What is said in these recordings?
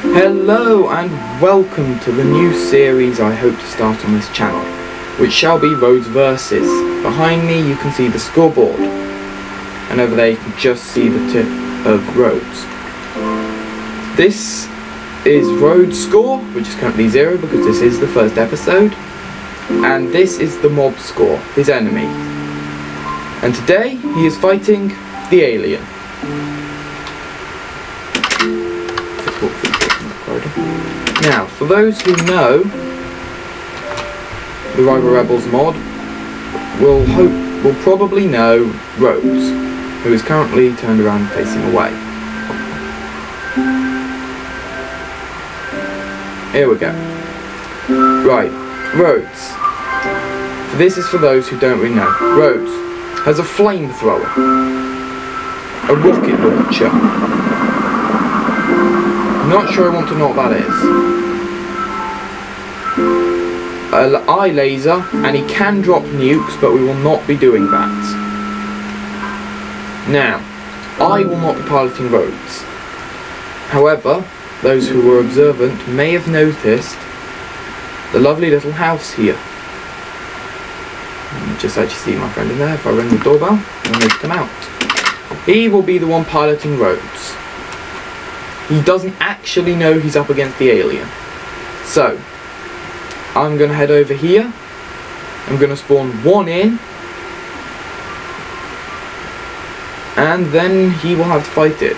Hello and welcome to the new series I hope to start on this channel, which shall be Rhodes Versus. Behind me you can see the scoreboard, and over there you can just see the tip of Rhodes. This is Rhodes score, which is currently zero because this is the first episode, and this is the mob score, his enemy. And today he is fighting the alien. Now, for those who know the Rival Rebels mod, will hope will probably know Rhodes, who is currently turned around facing away. Here we go. Right, Rhodes. This is for those who don't really know. Rhodes has a flamethrower, a rocket launcher, not sure I want to know what that is. An eye laser, and he can drop nukes, but we will not be doing that. Now, I will not be piloting Rhodes. However, those who were observant may have noticed the lovely little house here. Hmm, just actually see my friend in there. If I ring the doorbell, to come out. He will be the one piloting Rhodes. He doesn't actually know he's up against the alien. So, I'm going to head over here. I'm going to spawn one in. And then he will have to fight it.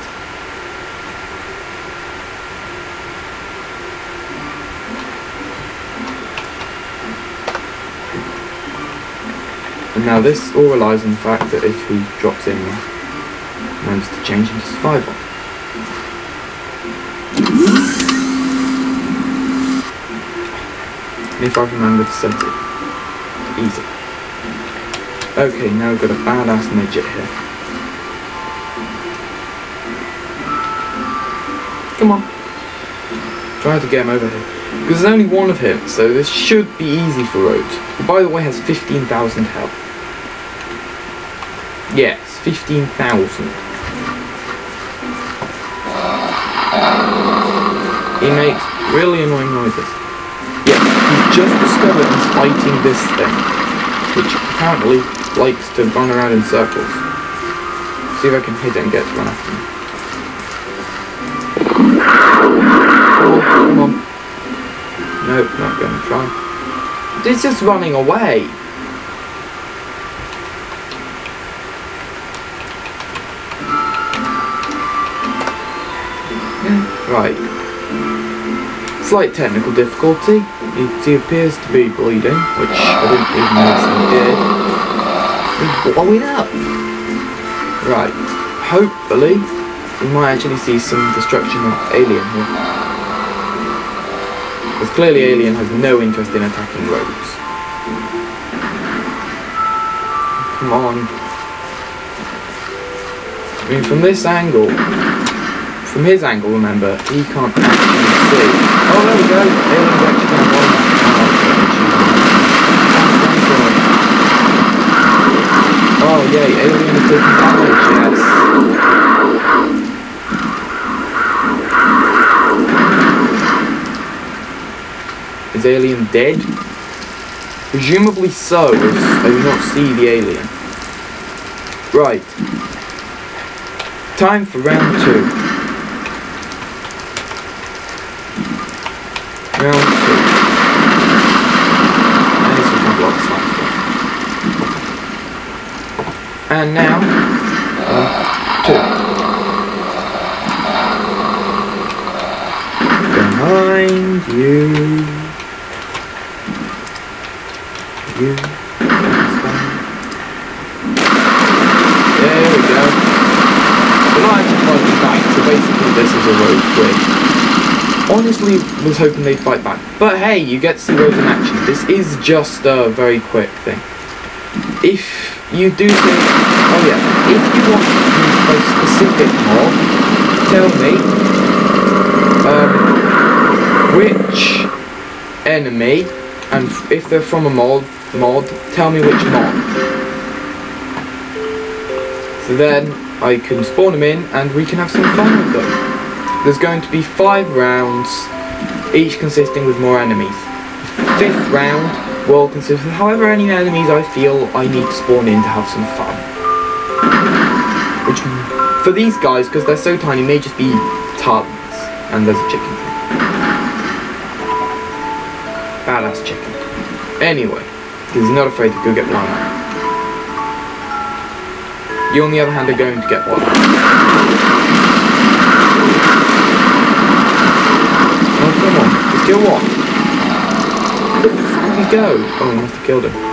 And now this all relies on the fact that if he drops in, he manages to change into survival. If I remember to set it. Easy. Okay, now we've got a badass midget here. Come on. Try to get him over here. Because there's only one of him, so this should be easy for Rhodes. Who, by the way, has 15,000 health. Yes, 15,000. He makes really annoying noises just discovered he's fighting this thing, which apparently likes to run around in circles. See if I can hit it and get to run after him. Come on. Nope, not going to try. It's just running away. Right. Slight technical difficulty. He appears to be bleeding, which I didn't even notice he did. He's blowing up. Right. Hopefully, we might actually see some destruction of Alien here. Because clearly Alien has no interest in attacking Rhodes. Come on. I mean, from this angle, from his angle, remember, he can't actually see. Oh, there we go. Actually going on Oh, yay, Alien is taking damage, yes. Is Alien dead? Presumably so, as I do not see the alien. Right. Time for round two. Round two. And now, uh, two. Behind you. You. There we go. The are not back, so basically this is a road quick honestly was hoping they'd fight back. But hey, you get to see Rhodes in action. This is just a very quick thing. If you do think, oh yeah, if you want a specific mod, tell me um, which enemy, and if they're from a mod, mod, tell me which mod. So then I can spawn them in and we can have some fun with them. there's going to be five rounds, each consisting with more enemies. Fifth round will consist of however many enemies I feel I need to spawn in to have some fun. Which, for these guys, because they're so tiny, may just be tons. And there's a chicken. Badass chicken. Anyway, he's not afraid to go get one. You, on the other hand, are going to get one. Oh, come on. Just kill one. He go? Oh, I must have killed him.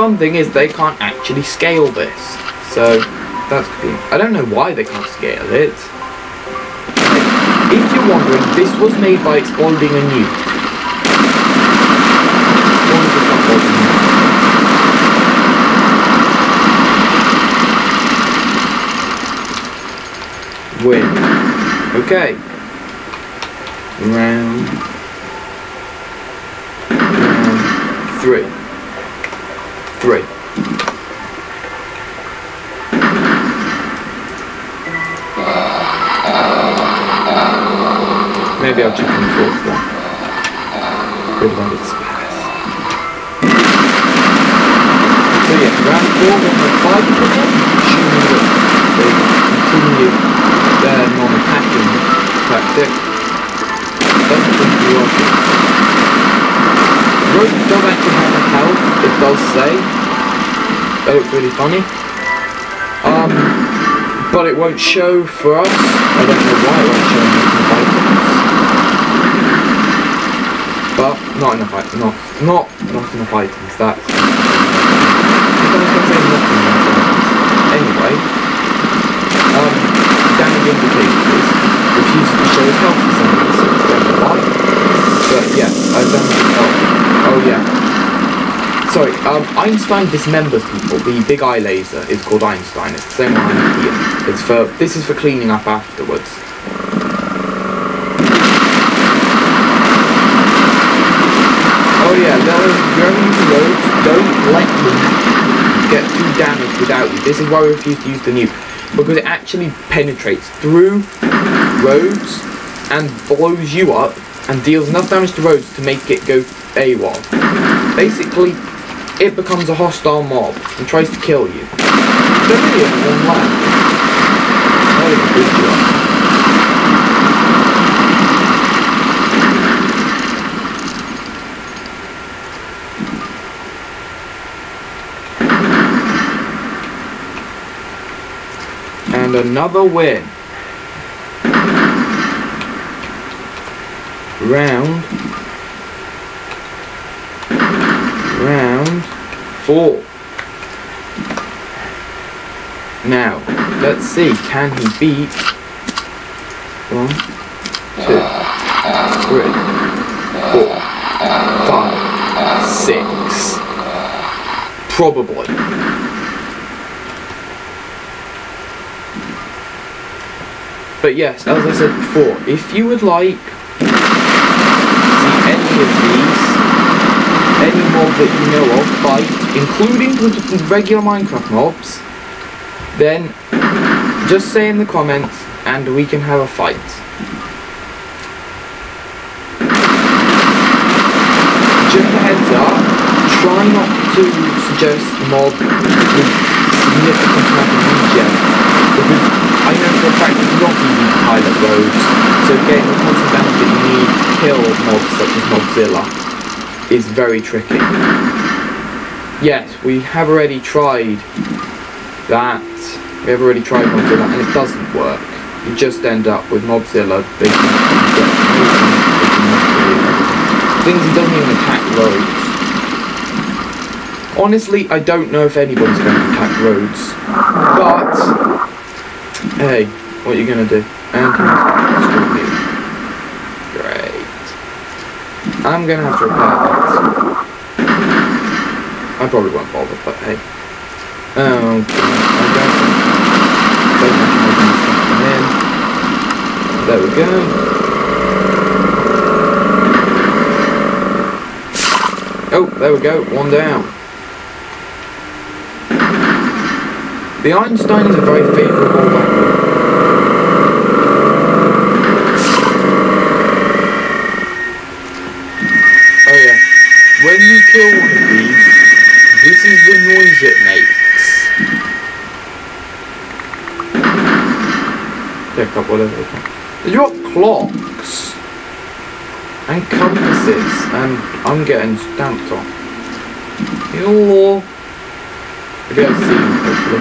Fun thing is they can't actually scale this. So that's cool. I don't know why they can't scale it. If you're wondering, this was made by exploding a nuke. Win. Okay. Round. Round three. Three. Maybe I'll check on the fourth one. Good one, pass. So yeah, round four, one five them, assuming they continue their uh, non-attacking tactic. Doesn't seem to be working. A health, it does say. That looks really funny. Um, but it won't show for us. I don't know why it won't show the items. But not enough items. Not not not enough items. Enough. Anyway, um, damage indicators refuses to show his health for some reason. Don't know why. But yeah, I've done yeah. Sorry, um, Einstein dismembers people. The big eye laser is called Einstein. It's the same one here. It's for this is for cleaning up afterwards. Oh yeah, those into Rhodes, don't let them get too damaged without you. This is why we refuse to use the nuke. Because it actually penetrates through Rhodes and blows you up and deals enough damage to Rhodes to make it go AWOL. Basically, it becomes a hostile mob and tries to kill you. And another win. Round round four. Now, let's see, can he beat one, two, three, four, five, six? Probably. But yes, as I said before, if you would like see any of these, any mob that you know of fight, including the regular Minecraft mobs, then just say in the comments and we can have a fight. Just a heads up, try not to suggest mob with significant amount of regen, because I know for a fact it's not easy to pilot Rhodes, so getting the constant damage that you need to kill mobs such as Mobzilla is very tricky. Yes, we have already tried that. We have already tried Mobzilla and it doesn't work. You just end up with Mobzilla. Get Things he doesn't even attack Rhodes. Honestly, I don't know if anybody's going to attack Rhodes. But, hey, what are you going to do? And I'm to have to repair that. I probably won't bother, but hey. Um, okay. There we go. Oh, there we go, one down. The Einstein is a very favourable. They can. You got clocks and compasses, and I'm getting stamped on. Hello. I to see hopefully.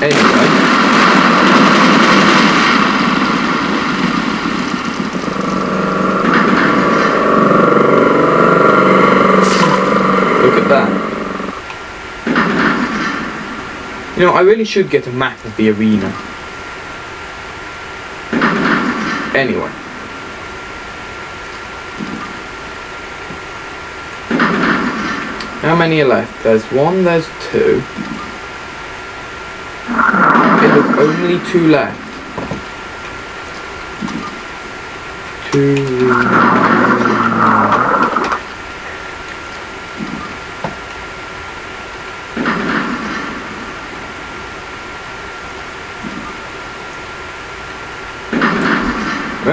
Anyway. Look at that. You know, I really should get a map of the arena. Anyway. How many are left? There's one, there's two. Okay, there's only two left. Two.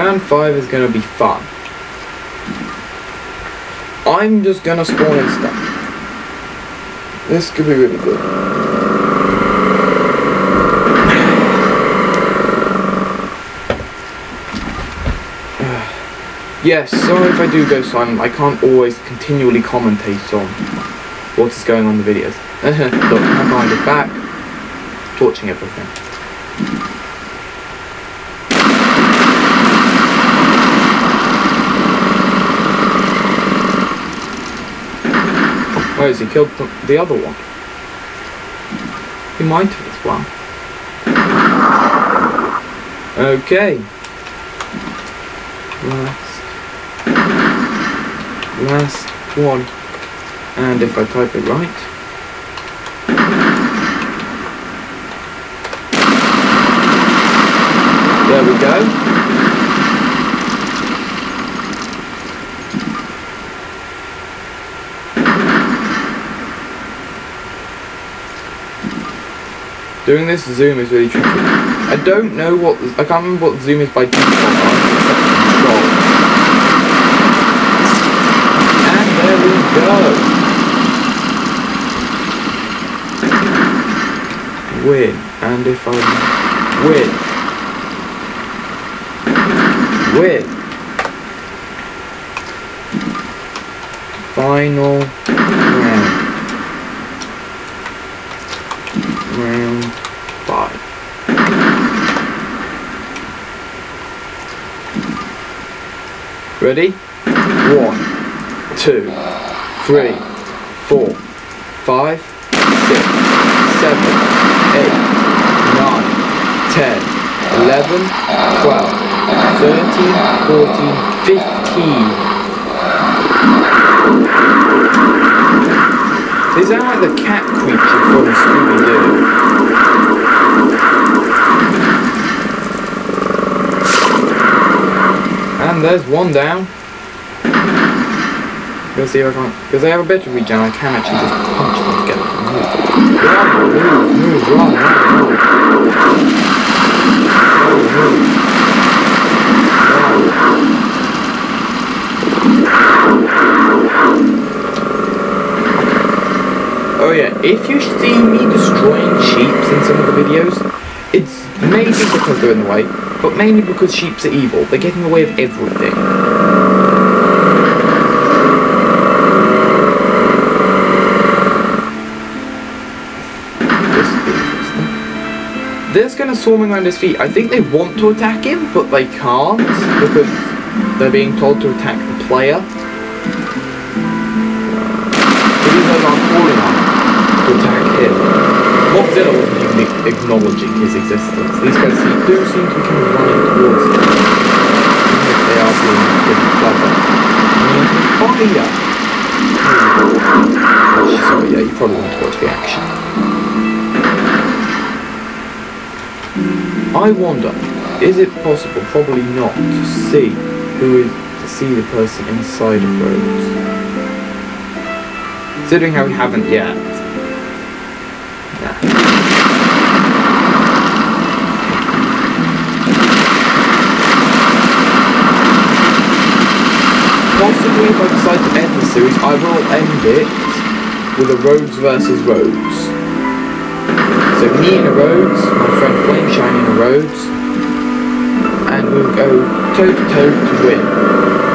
Round 5 is going to be fun. I'm just going to spawn in stuff. This could be really good. yes, sorry if I do go silent. I can't always continually commentate on what is going on in the videos. Look, I'm behind his back, torching everything. Has he killed the, the other one? He might have as well. Okay. Last. Last one. And if I type it right. There we go. Doing this zoom is really tricky. I don't know what, I can't remember what zoom is by default. And there we go. Win. And if I win. Win. Final round. round five. Ready? One, two, three, four, five, six, seven, eight, nine, ten, eleven, twelve, thirteen, fourteen, fifteen. They sound like the cat creature from Scooby-Doo. And there's one down. Let's see if I can Because they have a better reach and I can actually just punch them together. Move. Move, move, run, run, move. Oh yeah, if you see me destroying sheeps in some of the videos, it's maybe because they're in the way, but mainly because sheeps are evil. They're getting in the way of everything. They're just kind of swarming around his feet. I think they want to attack him, but they can't because they're being told to attack the player. These guys aren't cool enough to attack him. Wasn't even acknowledging his existence. These guys do seem to be kind of running towards him. Even if they are being pretty clever. Fire! Sorry, yeah, you probably want to watch the action. I wonder, is it possible, probably not, to see who is to see the person inside of Rhodes? Considering how we haven't yet. If I decide to end the series, I will end it with a Rhodes versus Rhodes. So me in a Rhodes, my friend Flameshine in a Rhodes, and we'll go toe to toe to win.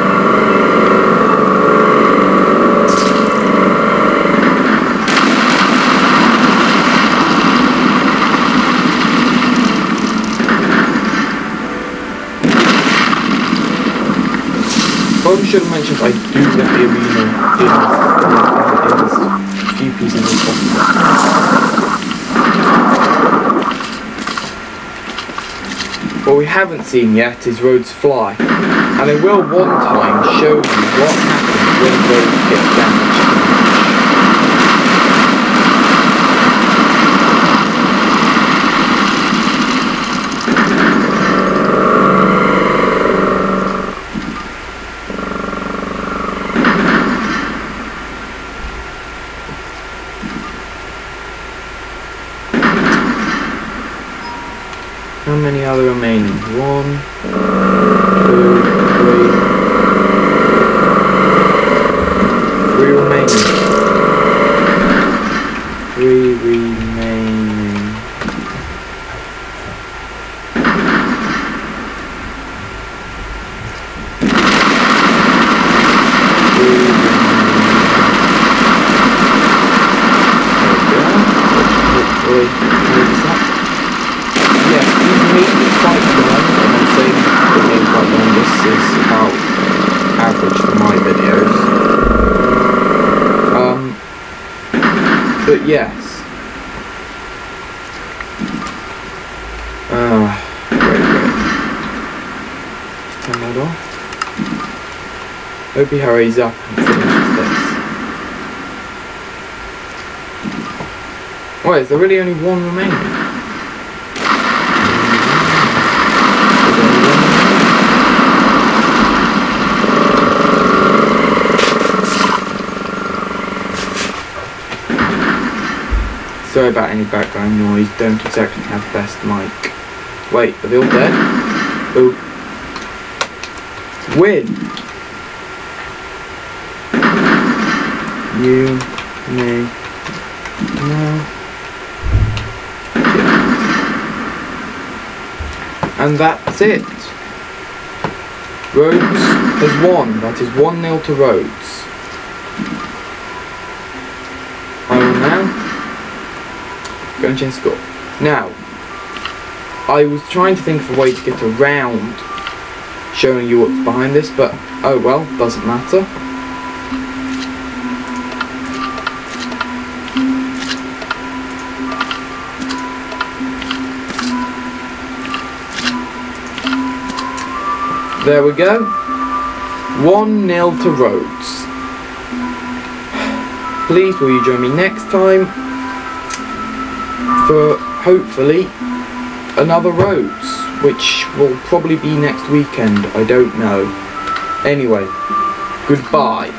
Probably should have I do let the arena in, in as few pieces as possible. What we haven't seen yet is Rhodes fly, and I will one time show you what happens when Rhodes get damaged. How many are there remaining? One, two, three. Three remaining. Three remaining. Three remaining. There we go. Hopefully, makes that. Yeah, these may be quite long, and I'm saying they may be quite long. This is about average for my videos. Um, but yes. Ah, great, great. Turn that off. Hope he hurries up and finishes this. Wait, is there really only one remaining? Sorry about any background noise, don't exactly have the best mic. Wait, are they all dead? Oh. Win! You, me, no. And that's it. Rhodes has won. That is 1 0 to Rhodes. Now, I was trying to think of a way to get around showing you what's behind this, but oh well, doesn't matter. There we go. 1 0 to Rhodes. Please will you join me next time for hopefully another Rhodes, which will probably be next weekend, I don't know. Anyway, goodbye.